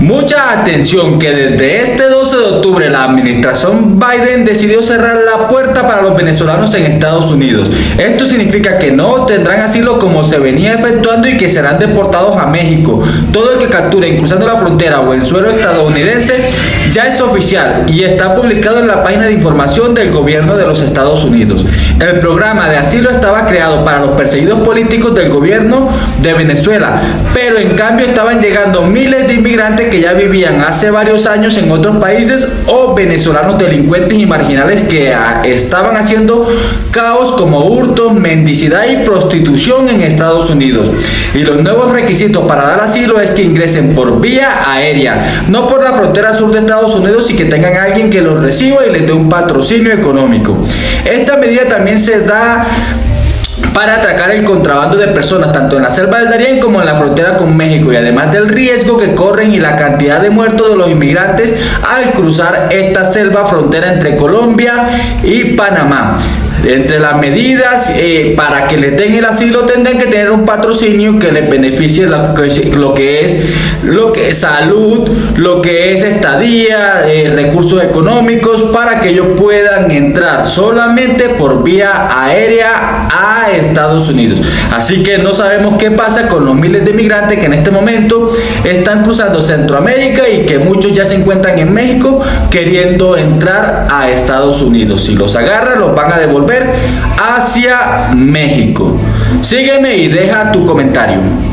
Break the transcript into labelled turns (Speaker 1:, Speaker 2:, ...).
Speaker 1: Mucha atención que desde este 12 de octubre la administración Biden decidió cerrar la puerta para los venezolanos en Estados Unidos. Esto significa que no tendrán asilo como se venía efectuando y que serán deportados a México. Todo el que capturen cruzando la frontera o en suelo estadounidense ya es oficial y está publicado en la página de información del gobierno de los Estados Unidos. El programa de asilo estaba creado para los perseguidos políticos del gobierno de Venezuela, pero en cambio estaban llegando miles de inmigrantes que ya vivían hace varios años en otros países o venezolanos delincuentes y marginales que ah, estaban haciendo caos como hurto, mendicidad y prostitución en Estados Unidos. Y los nuevos requisitos para dar asilo es que ingresen por vía aérea, no por la frontera sur de Estados Unidos y que tengan alguien que los reciba y les dé un patrocinio económico. Esta medida también se da para atracar el contrabando de personas tanto en la selva del Darién como en la frontera con México y además del riesgo que corren y la cantidad de muertos de los inmigrantes al cruzar esta selva frontera entre Colombia y Panamá. Entre las medidas eh, para que le den el asilo tendrán que tener un patrocinio que les beneficie lo que, es lo que es salud, lo que es estadía, eh, recursos económicos para que ellos puedan entrar solamente por vía aérea a Estados Unidos. Así que no sabemos qué pasa con los miles de migrantes que en este momento están cruzando Centroamérica y que muchos ya se encuentran en México queriendo entrar a Estados Unidos. Si los agarran, los van a devolver hacia México. Sígueme y deja tu comentario.